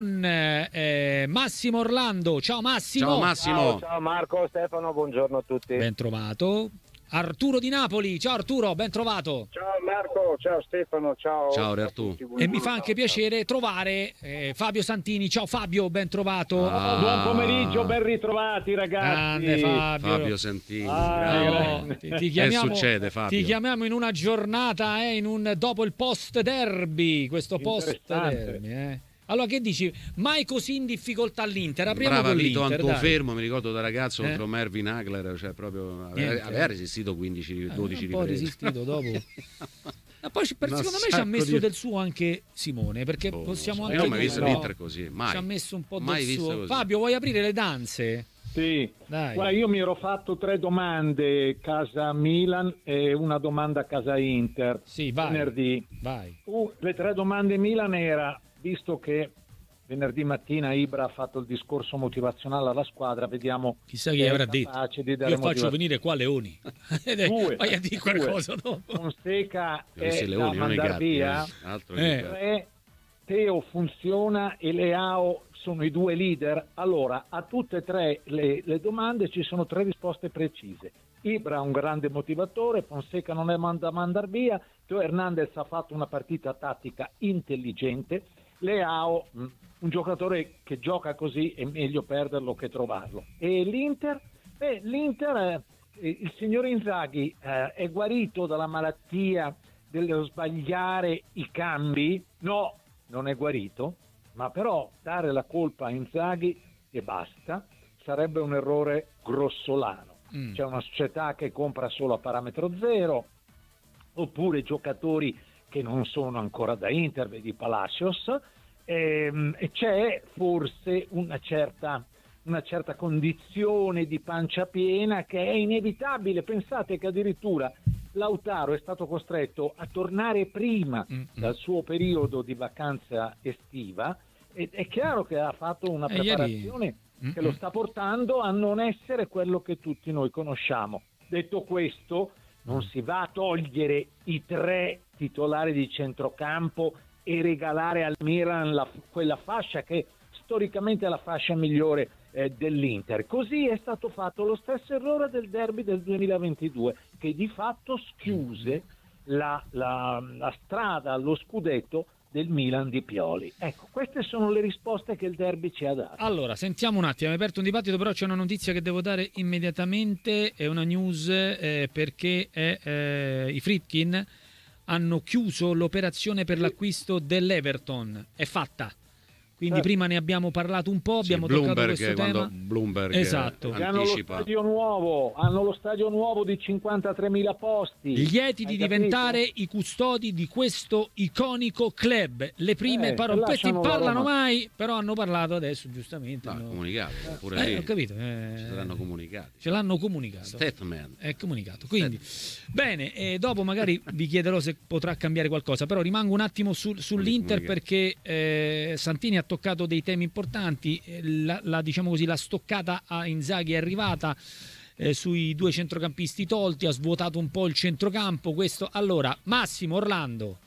eh, Massimo Orlando. Ciao Massimo. Ciao Massimo. Ciao, ciao Marco, Stefano, buongiorno a tutti. Ben trovato. Arturo di Napoli. Ciao Arturo, ben trovato. Ciao Marco, ciao Stefano, ciao. Ciao Artù. E mi fa anche piacere trovare eh, Fabio Santini. Ciao Fabio, ben trovato. Ah. Buon pomeriggio, ben ritrovati ragazzi. Grande Fabio. Fabio Santini. Ah. No, ti, ti chiamiamo, Che succede, Fabio? Ti chiamiamo in una giornata, eh, in un, dopo il post derby. Questo post derby. Eh. Allora, che dici? Mai così in difficoltà l'Inter? Apriamo Brava con Vito l'Inter. Anto dai. fermo, mi ricordo da ragazzo Eh? contro Mervyn Hagler, cioè proprio aveva, Niente. aveva resistito 15 Eh, 12 un po' riprese. resistito dopo. Ma poi per- secondo me ci ha messo di- del suo anche Simone, perché Boh, possiamo non anche so. Io non ho mai visto no? l'Inter così, mai. Ci ha messo un po' Mai del visto suo. così. Fabio, vuoi aprire le danze? Sì. Dai. Guarda, io mi ero fatto tre domande casa Milan e una domanda casa Inter. Sì, vai. Venerdì. Vai. Uh, le tre domande Milan era, visto che venerdì mattina Ibra ha fatto il discorso motivazionale alla squadra, vediamo Chissà chi avrà detto. di dare Io faccio venire qua Leoni. Due, Vai a dire qualcosa dopo. Fonseca Questi è da leoni, i mandar gatti. via. eh. Altro Eh. Tre, Teo funziona e Leao sono i due leader. Allora, a tutte e tre le, le domande ci sono tre risposte precise. Ibra è un grande motivatore, Fonseca non è da mandar via, Teo Hernandez ha fatto una partita tattica intelligente, Leao mh, un giocatore che gioca così è meglio perderlo che trovarlo. E l'Inter? Beh, l'Inter, eh, il signor Inzaghi eh, è guarito dalla malattia dello sbagliare i cambi? No, non è guarito, ma però dare la colpa a Inzaghi e basta sarebbe un errore grossolano. Mm. C'è una società che compra solo a parametro zero, oppure giocatori che non sono ancora da Inter, vedi Palacios, ehm, e c'è forse una certa, una certa condizione di pancia piena che è inevitabile. Pensate che addirittura Lautaro è stato costretto a tornare prima Mm, mm. dal suo periodo di vacanza estiva ed è chiaro che ha fatto una Eh, preparazione Mm, che lo sta portando a non essere quello che tutti noi conosciamo. Detto questo, non si va a togliere i tre titolari di centrocampo e regalare al Milan la- quella fascia che storicamente è la fascia migliore eh, dell'Inter. Così è stato fatto lo stesso errore del derby del 2022 che di fatto schiuse la, la- la strada allo scudetto del Milan di Pioli. Ecco, queste sono le risposte che il derby ci ha dato. Allora, sentiamo un attimo, hai aperto un dibattito, però c'è una notizia che devo dare immediatamente, è una news eh, perché è, eh, i Fritkin hanno chiuso l'operazione per l'acquisto dell'Everton, è fatta. Quindi Eh. prima ne abbiamo parlato un po', Sì, abbiamo toccato Bloomberg, questo quando tema. Bloomberg Esatto. Hanno lo stadio nuovo, hanno lo stadio nuovo di 53.000 posti. Lieti di capito? diventare i custodi di questo iconico club. Le prime Eh, parole, questi lasciano la parlano mai, però hanno parlato adesso giustamente. No, hanno- comunicato, pure Eh, lì ho capito. eh, ci saranno comunicati. Ce l'hanno comunicato. Statement. È comunicato. Quindi, bene, e dopo magari vi chiederò se potrà cambiare qualcosa, però rimango un attimo sul- sull'Inter Comunicato. perché eh, Santini ha toccato dei temi importanti, eh, la, la- diciamo così, la stoccata a Inzaghi è arrivata eh, sui due centrocampisti tolti, ha svuotato un po' il centrocampo. Questo. Allora, Massimo Orlando.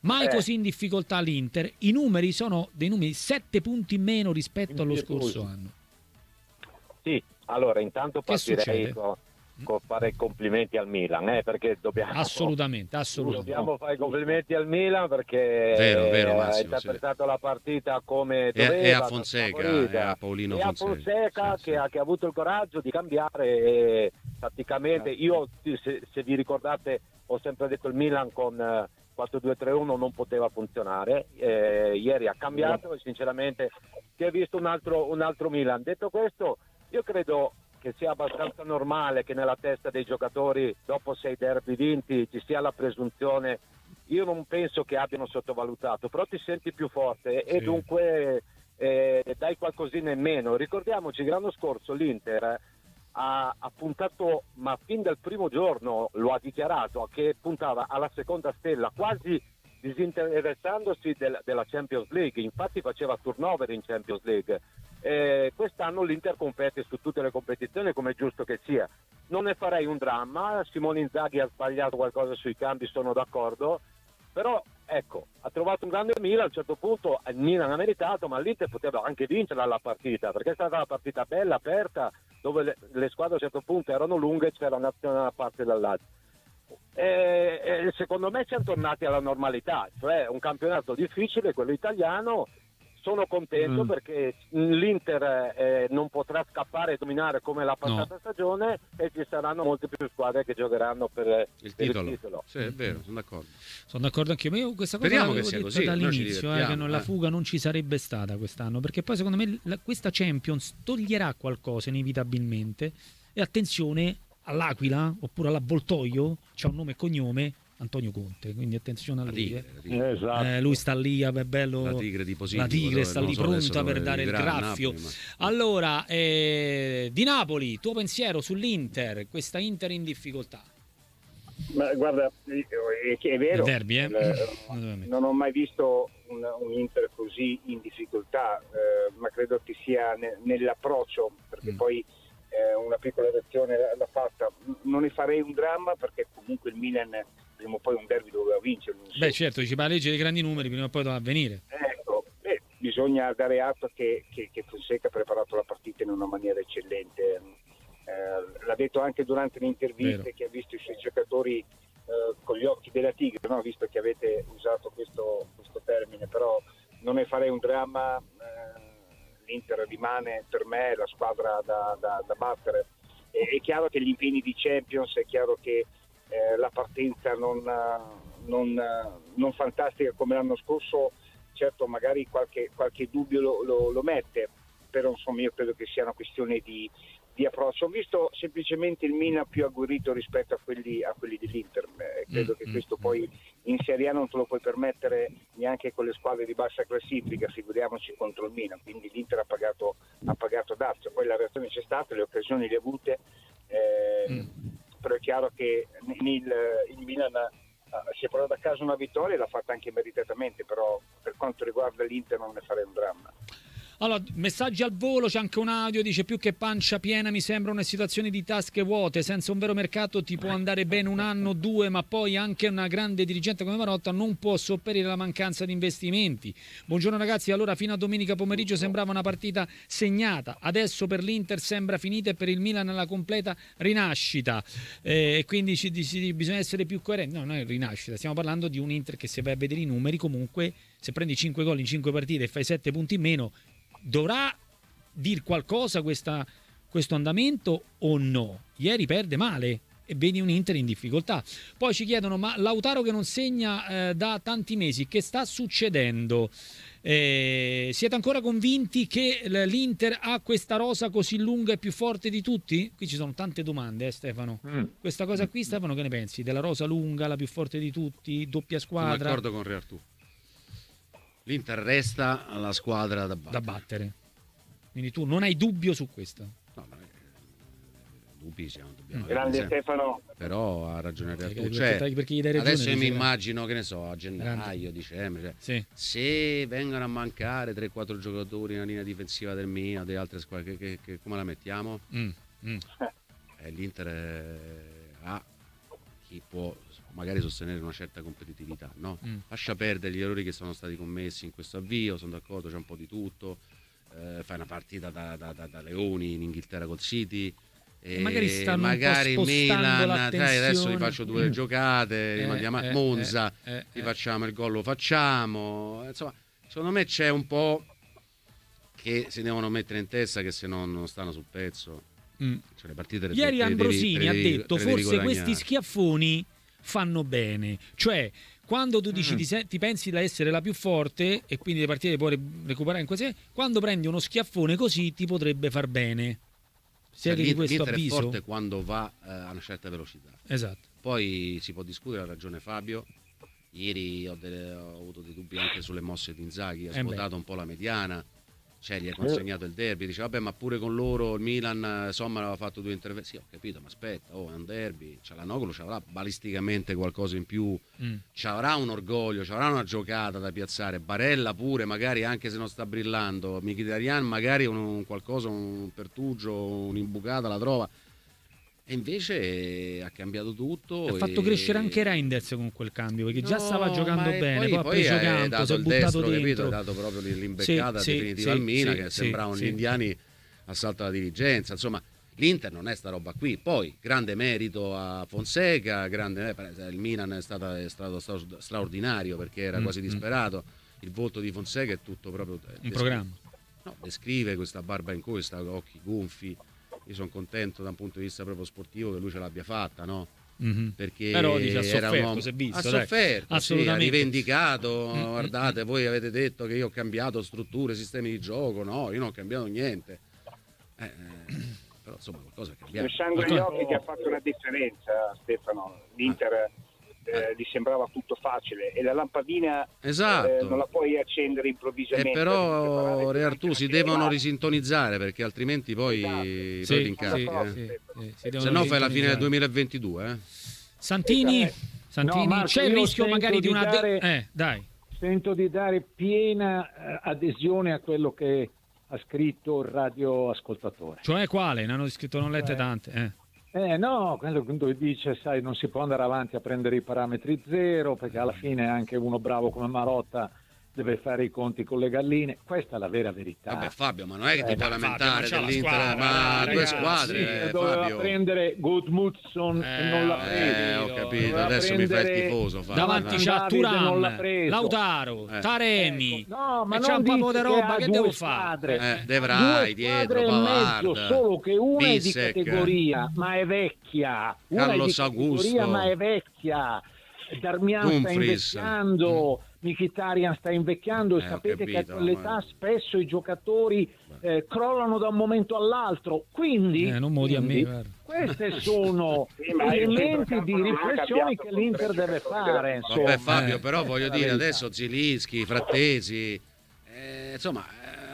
Mai Eh. così in difficoltà l'Inter. I numeri sono dei numeri 7 punti in meno rispetto allo scorso anno. Sì, allora intanto partirei con fare i complimenti al Milan, eh, perché dobbiamo, Assolutamente, assolutamente. dobbiamo fare i complimenti al Milan perché Vero, vero, ha Massimo, interpretato la partita come doveva. e a Fonseca, e a Paolino e a Fonseca. Fonseca Sì, che, sì. Ha, che ha avuto il coraggio di cambiare e tatticamente io se, se vi ricordate ho sempre detto il Milan con eh, 4-2-3-1 non poteva funzionare Eh, ieri ha cambiato e sinceramente si è visto un altro, un altro Milan detto questo io credo che sia abbastanza normale che nella testa dei giocatori dopo sei derby vinti ci sia la presunzione io non penso che abbiano sottovalutato però ti senti più forte e Sì. dunque eh, dai qualcosina in meno. Ricordiamoci che l'anno scorso l'Inter ha, ha puntato, ma fin dal primo giorno lo ha dichiarato, che puntava alla seconda stella, quasi disinteressandosi del- della Champions League. Infatti faceva turnover in Champions League. Eh, quest'anno l'Inter compete su tutte le competizioni come è giusto che sia. Non ne farei un dramma, Simone Inzaghi ha sbagliato qualcosa sui cambi, sono d'accordo, Però ecco, ha trovato un grande Milan, a un certo punto il Milan ha meritato, ma l'Inter poteva anche vincere la partita, perché è stata una partita bella, aperta, dove le, le squadre a un certo punto erano lunghe e c'era da una parte dall'altra. E, e secondo me siamo tornati alla normalità, cioè un campionato difficile, quello italiano, sono contento Mm. perché l'Inter eh, non potrà scappare e dominare come la passata No. stagione e ci saranno molte più squadre che giocheranno per, Il per titolo. il titolo. Sì, è vero, sono d'accordo. Sono d'accordo anch'io, ma io questa cosa Speriamo l'avevo che sia detto così, dall'inizio, eh, che non- la eh. fuga non ci sarebbe stata quest'anno, perché poi secondo me la- questa Champions toglierà qualcosa inevitabilmente e attenzione all'Aquila oppure all'Avvoltoio, c'ha un nome e cognome, Antonio Conte, quindi attenzione a lui. tigre, eh. Esatto. Eh, lui sta lì, è bello. La tigre di Posillipo, La tigre sta lì so pronta per dare il graffio. Napoli, ma- Allora, eh, di Napoli, tuo pensiero sull'Inter, questa Inter in difficoltà. Ma guarda, è, è vero, derby, eh? eh, non ho mai visto un, un Inter così in difficoltà, eh, ma credo che sia ne- nell'approccio, perché Mm. poi eh, una piccola reazione l'ha- l'ha fatta. Non ne farei un dramma perché comunque il Milan prima o poi un derby doveva vincerlo. Beh, certo, dici, ma la legge dei grandi numeri prima o poi dovrà avvenire. Ecco, beh, bisogna dare atto che, che, che Fonseca ha preparato la partita in una maniera eccellente. Eh, l'ha detto anche durante le interviste che ha visto i suoi giocatori eh, con gli occhi della tigre, no? visto che avete usato questo, questo termine, però non ne farei un dramma. eh, L'Inter rimane per me la squadra da, da- da battere. È, è chiaro che gli impegni di Champions, è chiaro che eh, la partenza non, eh, non, eh, non fantastica come l'anno scorso, certo magari qualche, qualche dubbio lo, lo- lo mette, però insomma io credo che sia una questione di, di approccio. Ho visto semplicemente il Milan più agguerrito rispetto a quelli, a quelli dell'Inter, Eh, credo Mm, che mm, questo mm. poi in Serie A non te lo puoi permettere neanche con le squadre di bassa classifica, figuriamoci contro il Milan, quindi l'Inter ha pagato, ha pagato dazio, poi la reazione c'è stata, le occasioni le ha avute, eh, Mm. Però è chiaro che il, il Milan ha- si è portato a casa una vittoria e l'ha fatta anche meritatamente, però per quanto riguarda l'Inter non ne farei un dramma. Allora, messaggi al volo, c'è anche un audio, dice più che pancia piena mi sembra una situazione di tasche vuote, senza un vero mercato ti può andare bene un anno due, ma poi anche una grande dirigente come Marotta non può sopperire la mancanza di investimenti. Buongiorno ragazzi, allora fino a domenica pomeriggio sembrava una partita segnata, adesso per l'Inter sembra finita e per il Milan la completa rinascita, e quindi ci- ci- bisogna essere più coerenti, no, non è rinascita, stiamo parlando di un Inter che se vai a vedere i numeri comunque se prendi 5 gol in 5 partite e fai 7 punti in meno dovrà dir qualcosa questa- questo andamento o no? Ieri perde male e vedi un Inter in difficoltà. Poi ci chiedono: ma Lautaro che non segna eh, da tanti mesi, che sta succedendo? Eh, siete ancora convinti che l'Inter ha questa rosa così lunga e più forte di tutti? Qui ci sono tante domande, eh, Stefano. Mm. Questa cosa qui, Stefano, che ne pensi? Della rosa lunga, la più forte di tutti, doppia Sono squadra d'accordo con Re Artù. L'Inter resta la squadra da battere. da battere. Quindi tu non hai dubbio su questo. No, ma, eh, dubbi siamo, dobbiamo averne Grande. Stefano, Però ha ragione Artù. Perché- Cioè, perché- perché gli dai ragione, adesso io mi immagino, che ne so, a gennaio, Grande. dicembre, cioè, Sì. se vengono a mancare 3-4 giocatori nella linea difensiva del Milan, delle altre squadre, che, che- che- come la mettiamo? Mm, mm. Eh, L'Inter eh, ha chi può magari sostenere una certa competitività, no? Mm. Lascia perdere gli errori che sono stati commessi in questo avvio, sono d'accordo, c'è un po' di tutto. Eh, fai una partita da, da- da- da Leoni in Inghilterra col City. E magari stanno magari Milan, sai, adesso ti faccio due Mm. giocate, Eh, rimandiamo a eh, Monza, eh, eh, ti eh. facciamo il gol, lo facciamo. Insomma, secondo me c'è un po' che si devono mettere in testa che se no non stanno sul pezzo. Mm. Cioè, Ieri devi- Ambrosini ha detto forse questi schiaffoni fanno bene. Cioè, quando tu dici Mm. ti, ti pensi da essere la più forte e quindi le partite puoi re- recuperare in quasi quando prendi uno schiaffone così ti potrebbe far bene. Cioè, Siete di l'Inter- questo l'Inter è avviso? forte quando va eh, a una certa velocità. Esatto. Poi si può discutere, ha ragione Fabio. Ieri ho, delle- ho avuto dei dubbi anche sulle mosse di Inzaghi, ha Eh svuotato un po' la mediana, cioè gli ha consegnato il derby, dice vabbè ma pure con loro il Milan eh, Sommer aveva fatto due interventi, sì ho capito ma aspetta, oh, è un derby, c'ha la Noglu, ci avrà balisticamente qualcosa in più, Mm. ci avrà un orgoglio, ci avrà una giocata da piazzare, Barella pure magari anche se non sta brillando, Mkhitaryan magari un, un qualcosa, un pertugio, un'imbucata la trova. E invece ha cambiato tutto. Ha fatto e... crescere anche Reinders con quel cambio, perché già No, stava giocando bene, poi, poi, ha poi preso è campo, dato si è il buttato destro, capito? dentro. Ha dato proprio l'imbeccata Sì, definitiva sì, al Milan, sì, che sì. gli indiani al salto alla dirigenza. Insomma, l'Inter non è sta roba qui. Poi, grande merito a Fonseca, grande, eh, il Milan è, stata- è stato, stra- straordinario perché era Mm, quasi mm. disperato. Il volto di Fonseca è tutto proprio... eh, Un descri- programma. No, descrive questa barba in costa, occhi gonfi. Io sono contento da un punto di vista proprio sportivo che lui ce l'abbia fatta, no? Mhm. Perché Però dice, ha era un sofferto, uomo- si è visto, ha sofferto, sì, ha Assolutamente. rivendicato. Mm, mm, Guardate, voi avete detto che io ho cambiato strutture, sistemi di gioco. No, io non ho cambiato niente. Eh, eh, però insomma, qualcosa è cambiato. Il sangue agli occhi che ha fatto la differenza, Stefano. L'Inter eh, gli sembrava tutto facile e la lampadina Esatto. eh, non la puoi accendere E improvvisamente. però, Re Artù, si devono tutto. risintonizzare perché altrimenti poi, Esatto. poi Sì, ti sì, eh. sì, Se no fai la fine del sintonizzare. 2022. Eh. Santini, Eh, Santini no, Marco, c'è il io rischio magari di una... de- dare- eh, dai. Sento di dare piena eh, adesione a quello che ha scritto il radioascoltatore. Cioè quale? Ne hanno scritto non lette Eh. tante. Eh. Eh no, quello che dice, sai, non si può andare avanti a prendere i parametri zero, perché alla fine anche uno bravo come Marotta deve fare i conti con le galline. Questa è la vera verità. Vabbè Fabio, ma non è che ti Eh, puoi Fabio, lamentare la dell'Inter, squadra, ma dai, due ragazzi, squadre, Sì, eh, doveva Fabio. prendere Goodmundson e non l'ha Eh, preso. ho capito, Doveva adesso mi fai tifoso. Fabio. Davanti Eh. c'ha preso. Lautaro, Eh. Taremi. Ecco, no, ma e non un po' di roba, che devo squadre. fare? Eh, De Vrij Due dietro, Pavard, solo che una è di categoria, ma è vecchia. Una Carlos è di categoria, Augusto. ma è vecchia. Darmian sta invecchiando, Mkhitaryan sta invecchiando e Eh, ho sapete che a capito, quell'età ma- spesso i giocatori eh, crollano da un momento all'altro. Quindi, Eh, non modi a me, quindi guarda. questi sono Sì, elementi di riflessione che l'Inter deve fare. Vabbè Fabio, Eh, però voglio dire, adesso Zilinski, Frattesi, eh, insomma,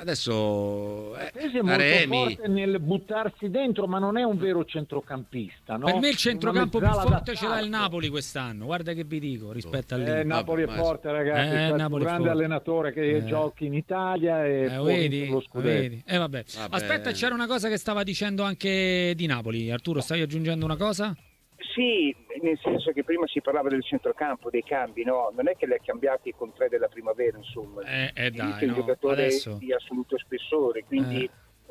adesso eh, è molto Taremi. forte nel buttarsi dentro, ma non è un vero centrocampista. No? Per me il centrocampo più forte ce l'ha il Napoli quest'anno. Guarda che vi dico rispetto Eh, all'Inter. Napoli Vabbè, è forte, ragazzi. Eh, un Napoli è grande forte. allenatore che Eh. giochi in Italia e Eh, vedi, lo scudetto. vedi. Eh, vabbè. Vabbè. Aspetta, c'era una cosa che stava dicendo anche di Napoli. Arturo, stavi aggiungendo una cosa? Sì, nel senso che prima si parlava del centrocampo, dei cambi, no? Non è che li ha cambiati con tre della primavera, insomma. Eh, eh, dai, un no. giocatore Adesso. di assoluto spessore, quindi Eh.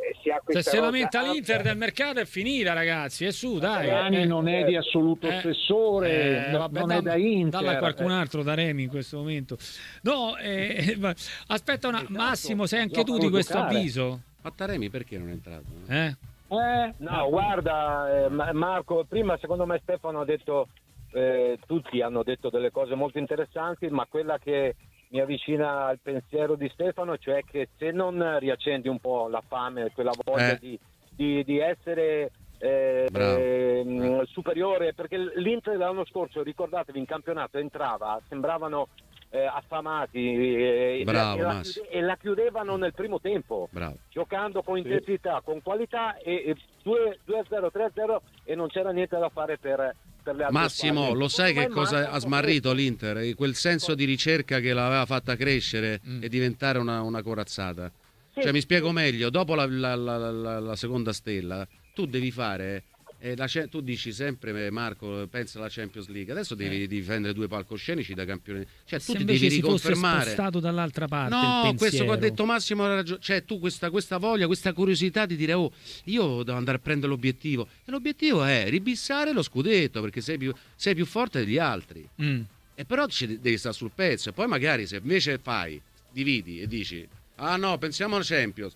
eh, si ha Se questa si lamenta l'Inter del mercato è finita, ragazzi. È su, dai. Rani Eh, non è di assoluto eh, spessore, eh, vabbè, non è dam- da Inter. Dalla a qualcun altro, da Remi in questo momento. No, eh, aspetta, una, Esatto, Massimo, sei anche tu di questo giocare. avviso? Ma Taremi perché non è entrato? Eh? Eh, No, guarda, eh, Ma- Marco, prima secondo me Stefano ha detto, eh, tutti hanno detto delle cose molto interessanti, ma quella che mi avvicina al pensiero di Stefano, cioè che se non riaccendi un po' la fame, quella voglia Eh. di, di- di essere eh, Bravo. ehm, superiore, perché l'Inter l'anno scorso, ricordatevi, in campionato entrava, sembravano eh, affamati eh, e, Bravo, e la, e la chiudevano nel primo tempo Bravo. giocando con intensità, con qualità e, e 2 2-0, 3-0 e non c'era niente da fare per, per le altre Massimo, squadre. lo sai che cosa ha smarrito l'Inter? Eh, Quel senso di ricerca che l'aveva fatta crescere Mm. e diventare una, una corazzata. Sì. Cioè, mi spiego meglio, dopo la, la- la- la- la seconda stella, tu devi fare. Eh, la tu dici sempre, eh, Marco, pensa alla Champions League. Adesso devi difendere due palcoscenici da campione. Cioè, tu Se ti devi riconfermare. spostato dall'altra parte No, questo che ha detto Massimo ha ragione. Cioè, tu questa, questa voglia, questa curiosità di dire, oh, io devo andare a prendere l'obiettivo. E l'obiettivo è ribissare lo scudetto perché sei più, sei più forte degli altri. Mm. E però ci devi stare sul pezzo. E poi magari se invece fai, dividi e dici, ah no, pensiamo alla Champions.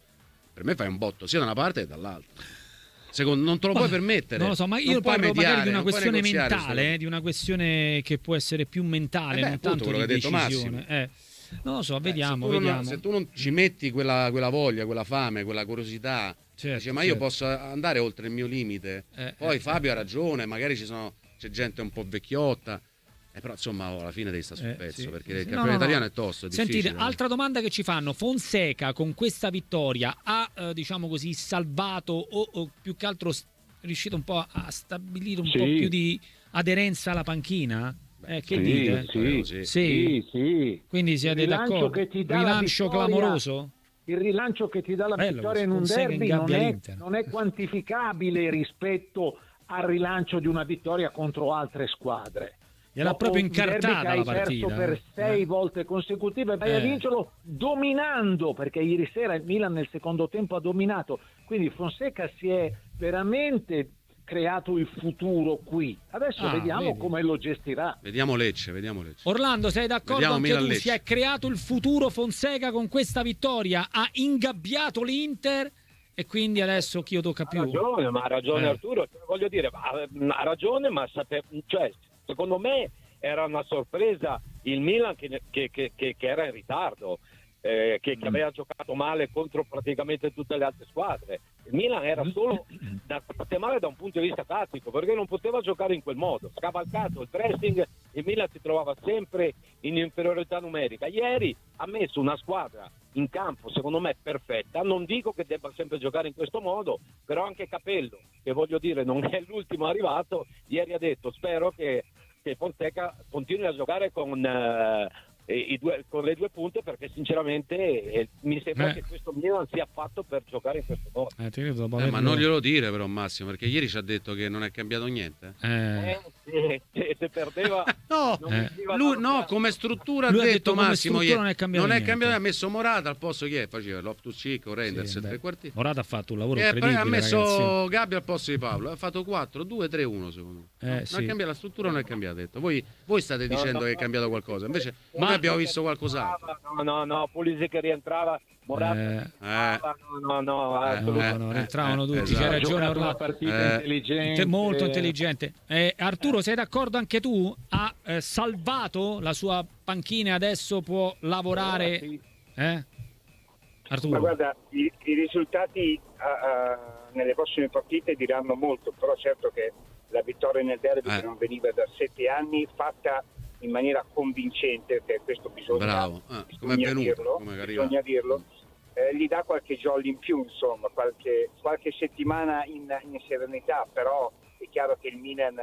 Per me fai un botto sia da una parte che dall'altra. Secondo, non te lo puoi permettere. Non lo so, ma Non io parlo mediare, di una non questione mentale, eh, di una questione che può essere più mentale, Eh beh, non tanto quello di che decisione. Eh. Non lo so, Eh, vediamo, se tu non- vediamo. se tu non ci metti quella, quella voglia, quella fame, quella curiosità, Certo, dice, ma io certo. posso andare oltre il mio limite. Eh, Poi eh, Fabio ha ragione, magari ci sono, c'è gente un po' vecchiotta. Eh, però insomma oh, alla fine devi stare sul Eh, pezzo sì, perché sì. il No, campionato no, no. italiano è tosto. È Sentite, eh. altra domanda che ci fanno. Fonseca con questa vittoria ha, eh, diciamo così, salvato o, o più che altro riuscito un po' a, stabilire un Sì. po' più di aderenza alla panchina? Eh, che sì, dite? sì, sì, sì. sì, sì. Quindi siete Il rilancio d'accordo? che ti dà la Rilancio vittoria- clamoroso? Il rilancio che ti dà la Bello, vittoria in un derby in non è, non è quantificabile rispetto al rilancio di una vittoria contro altre squadre. Gliel'ha proprio incartata la partita. per eh. sei Eh. volte consecutive vai a Eh. vincerlo dominando perché ieri sera il Milan nel secondo tempo ha dominato quindi Fonseca si è veramente creato il futuro qui adesso Ah, vediamo vedi. come lo gestirà Vediamo Lecce, vediamo Lecce. Orlando, sei d'accordo Vediamo anche Milan tu? Lecce. Si è creato il futuro Fonseca con questa vittoria, ha ingabbiato l'Inter e quindi adesso chi lo tocca Ha più? ragione, ma ha ragione Eh. Arturo, cioè, voglio dire, ha ragione, ma sape- cioè, secondo me era una sorpresa il Milan che, che- che- che- era in ritardo, eh, che, che aveva giocato male contro praticamente tutte le altre squadre. Il Milan era solo da parte male da un punto di vista tattico, perché non poteva giocare in quel modo. Scavalcato il pressing, il Milan si trovava sempre in inferiorità numerica. Ieri ha messo una squadra in campo, secondo me, perfetta. Non dico che debba sempre giocare in questo modo, però anche Capello, che voglio dire non è l'ultimo arrivato, ieri ha detto spero che, che Fonseca continui a giocare con, eh, i due- con le due punte perché sinceramente eh, mi sembra Eh. che questo Milan sia fatto per giocare in questo modo. Eh, Eh, ma non glielo dire però Massimo, perché ieri ci ha detto che non è cambiato niente. Eh. Eh, se, se- se perdeva No, non Eh. lui, no, come struttura Lui ha detto, detto Massimo struttura ieri, non è cambiato non è cambiato, ha messo Morata al posto chi è? Faceva Loftus Cheek o Renders Sì, tre beh. quarti. Morata ha fatto un lavoro E incredibile, ha messo ragazzi. Gabbia al posto di Paolo, ha fatto 4, 2, 3, 1 secondo me. Eh, non sì. è cambiata la struttura, non è cambiata. Detto. Voi, voi state dicendo no, che è no. cambiato qualcosa, invece Ma- abbiamo visto qualcos'altro. No, no, no, Pulisic che rientrava, Morata Eh. che rientrava, no, no, no, Eh. No, no, rientravano eh, tutti, esatto. c'hai ha ragione giocato una Orlando. partita Eh. intelligente Te- molto intelligente. Eh, Arturo, sei d'accordo anche tu? Ha eh, salvato la sua panchina e adesso può lavorare. Sì. Eh? Ma Arturo, guarda, i, i risultati ah, ah, nelle prossime partite diranno molto, però certo che la vittoria nel derby Eh. che non veniva da sette anni fatta in maniera convincente, perché questo bisogna, Bravo. Ah, come è bisogna venuto, dirlo, bisogna dirlo, eh, gli dà qualche jolly in più, insomma, qualche, qualche settimana in, in serenità, però è chiaro che il Milan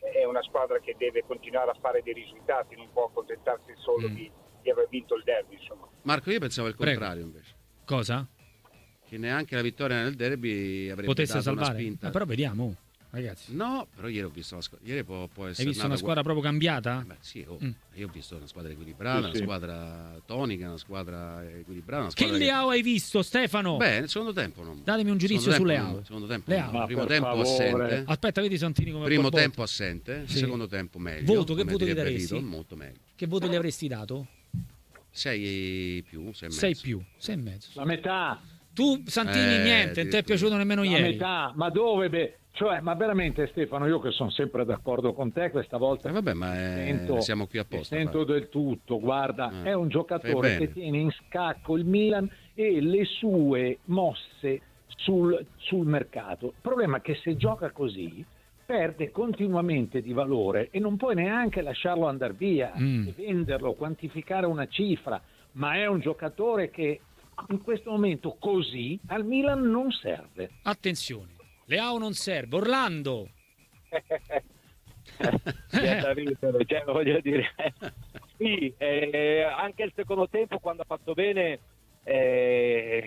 è una squadra che deve continuare a fare dei risultati, non può accontentarsi solo Mm. di, di aver vinto il derby, insomma. Marco, io pensavo il Prego. contrario invece. cosa? Che neanche la vittoria nel derby avrebbe Potesse dato una salvare? spinta. Eh, però vediamo, ragazzi. No, però ieri ho visto la squadra. Ieri può, può essere Hai visto una squadra proprio cambiata? Beh, sì, oh, Mm. io ho visto una squadra equilibrata, Sì, una sì. squadra tonica, una squadra equilibrata. Una Che squadra Leao hai visto, Stefano? Beh, nel secondo tempo non. Datemi un giudizio Secondo su tempo Leao. Secondo tempo Leao. no. Primo tempo favore. assente. Aspetta, vedi Santini come Primo tempo voto. assente, Sì. secondo tempo meglio. Voto, che voto gli daresti? Vito, molto meglio. Che voto gli avresti dato? 6 più, 6 6 più, 6 e mezzo. la metà Tu, Santini, Eh, niente, non ti è piaciuto nemmeno La ieri. metà, ma dove? Beh, cioè, ma veramente Stefano, io che sono sempre d'accordo con te, questa volta Eh, vabbè, ma eh, sento, siamo qui apposta. sento del tutto, guarda, Eh, è un giocatore che tiene in scacco il Milan e le sue mosse sul, sul mercato. Il problema è che se gioca così perde continuamente di valore e non puoi neanche lasciarlo andare via, Mm. venderlo, quantificare una cifra, ma è un giocatore che in questo momento così al Milan non serve. Attenzione, Leao non serve. Orlando, ridere, cioè, voglio dire. Sì, eh, anche il secondo tempo quando ha fatto bene eh,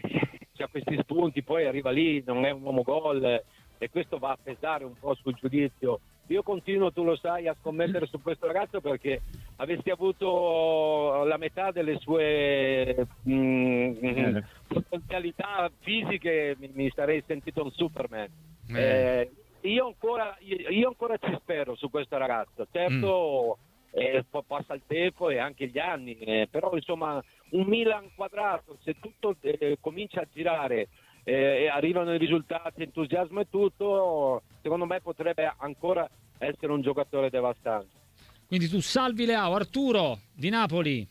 c'ha questi spunti, poi arriva lì, non è un uomo gol eh, e questo va a pesare un po' sul giudizio. Io continuo, tu lo sai, a scommettere su questo ragazzo perché avessi avuto la metà delle sue mm, mm, potenzialità fisiche mi, mi sarei sentito un Superman. Eh, io, ancora, io, ancora ci spero su questo ragazzo. Certo, eh, poi passa il tempo e anche gli anni, eh, però insomma un Milan quadrato, se tutto eh, comincia a girare eh, e arrivano i risultati, entusiasmo e tutto, secondo me potrebbe ancora essere un giocatore devastante. quindi tu salvi Leao. Arturo di Napoli.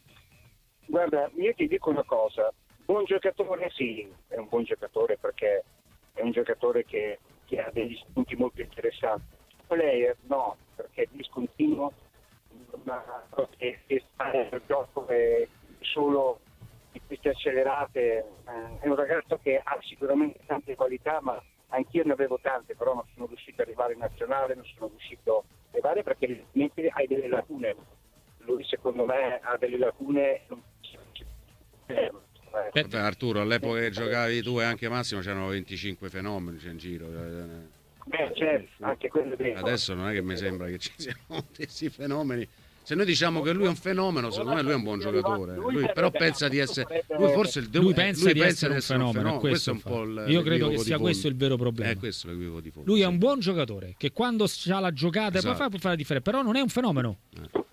Guarda, io ti dico una cosa, buon giocatore sì, è un buon giocatore perché è un giocatore che, che ha degli spunti molto interessanti. Player no, perché è discontinuo, ma sta nel gioco è solo di queste accelerate, eh, è un ragazzo che ha sicuramente tante qualità, ma anch'io ne avevo tante, però non sono riuscito ad arrivare in nazionale, non sono riuscito ad arrivare perché mentre hai delle lacune. Lui secondo me ha delle lacune eh, Vabbè, Arturo, all'epoca che giocavi tu e anche Massimo c'erano 25 fenomeni c'è in giro. eh, Beh, certo, anche quello è vero. Adesso non è che mi sembra che ci siano questi fenomeni. Se noi diciamo che lui è un fenomeno, secondo me lui è un buon giocatore. Lui però pensa di essere. Lui forse lui pensa, lui di, pensa essere di essere un fenomeno. Questo, questo è un po' il, Io credo che sia questo il vero problema. È questo l'equivoco di fondo. Lui è un buon giocatore che quando ha la giocata poi Esatto. fa, può fare la differenza, però non è un fenomeno.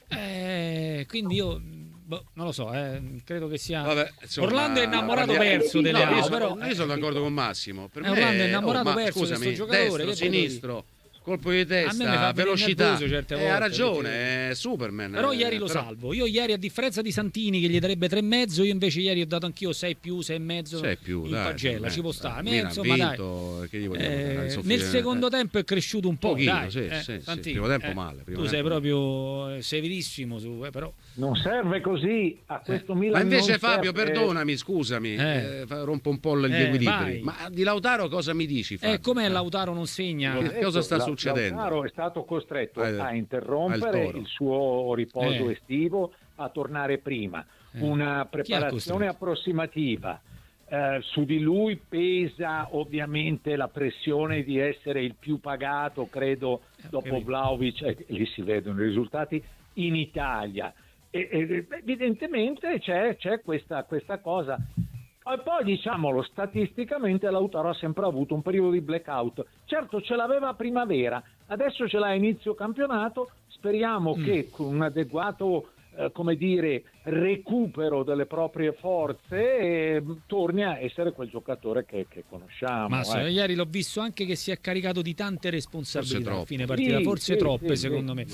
Eh, quindi io boh, non lo so, eh, credo che sia. Vabbè, insomma, Orlando è innamorato parliamo- perso delle No, io sono, però io sono d'accordo con Massimo. Per Eh, me, Orlando è innamorato oh, perso di scusami, sto giocatore, destro, che devo dire? sinistro, colpo di testa, velocità. certe Eh, volte, ha ragione, perché- è Superman. Però eh, ieri lo però- salvo. Io ieri, a differenza di Santini, che gli darebbe tre e mezzo, io invece ieri ho dato anch'io 6 più, 6 e mezzo Sei più, in dai, pagella, eh, ci può dai, stare. Me, insomma, dai. vinto, che gli vogliamo Eh, nel eh, secondo tempo è cresciuto un po'. Pochino, dai, sì, eh, sì, sì, primo tempo eh, male, primo tu sei tempo proprio eh, severissimo su, eh, però Non serve così a questo Milan. Ma invece Fabio, serve- perdonami, scusami, Eh. eh, rompo un po' gli Eh, equilibri. Ma di Lautaro cosa mi dici? Fabio? eh, come Eh. Lautaro non segna. Che cosa sta La- succedendo? Lautaro è stato costretto Eh, a al interrompere il suo riposo Eh. estivo, a tornare prima. Eh. Una preparazione approssimativa. Eh, su di lui pesa ovviamente la pressione di essere il più pagato, credo, Eh, dopo capito. Vlaovic, e lì si vedono i risultati, in Italia. E, e, evidentemente c'è, c'è questa, questa cosa. E poi diciamolo, statisticamente Lautaro ha sempre avuto un periodo di blackout. Certo ce l'aveva a primavera, adesso ce l'ha a inizio campionato, speriamo Mm. che con un adeguato eh, come dire, recupero delle proprie forze eh, torni a essere quel giocatore che, che conosciamo. Ma eh. ieri l'ho visto anche che si è caricato di tante responsabilità a fine partita, Sì, forse sì, troppe sì, secondo sì. me.